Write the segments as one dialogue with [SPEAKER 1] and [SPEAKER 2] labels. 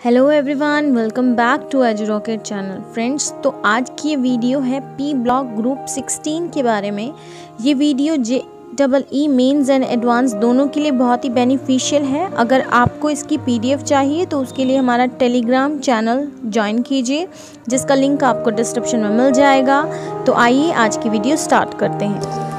[SPEAKER 1] Hello everyone welcome back to Edge Rocket channel friends तो आज की ये वीडियो है पी ब्लॉक ग्रुप 16 के बारे में। ये video J double E mains and advance दोनों के लिए बहुत ही बेनिफिशियल है। अगर आपको इसकी पीडीएफ चाहिए तो उसके लिए हमारा टेलीग्राम चैनल ज्वाइन कीजिए, जिसका लिंक आपको डिस्क्रिप्शन में मिल जाएगा। तो आइए आज की वीडियो स्टार्ट करते हैं।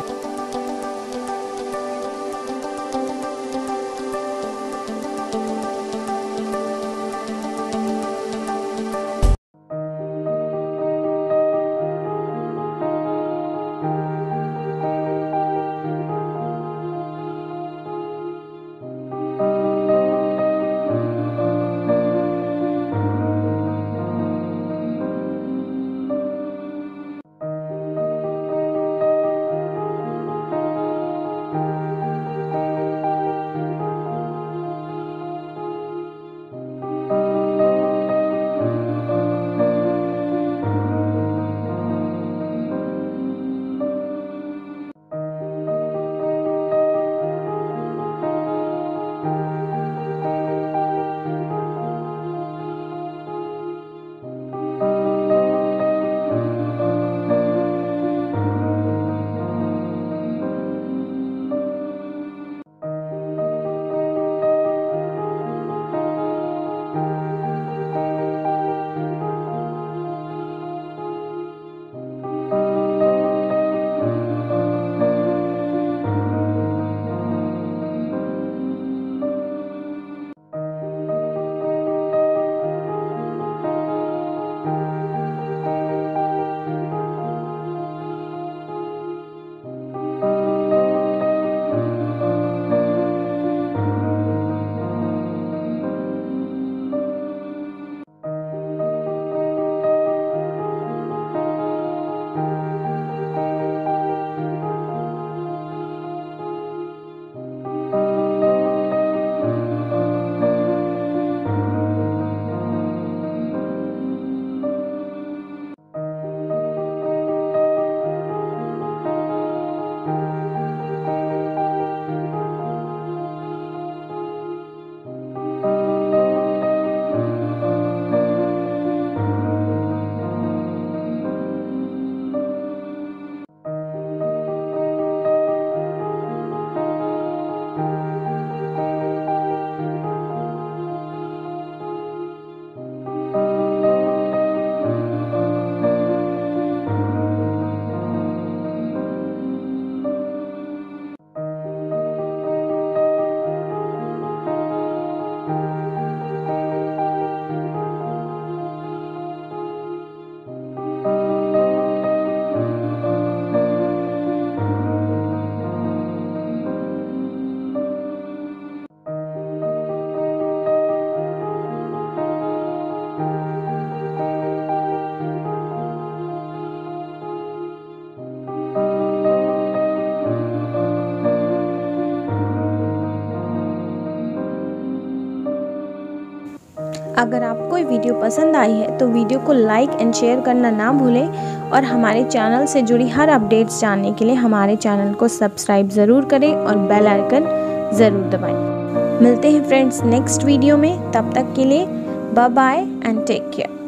[SPEAKER 1] अगर आपको ये वीडियो पसंद आई है तो वीडियो को लाइक एंड शेयर करना ना भूलें। और हमारे चैनल से जुड़ी हर अपडेट्स जानने के लिए हमारे चैनल को सब्सक्राइब ज़रूर करें और बेल आइकन ज़रूर दबाएँ। मिलते हैं फ्रेंड्स नेक्स्ट वीडियो में। तब तक के लिए bye bye and take care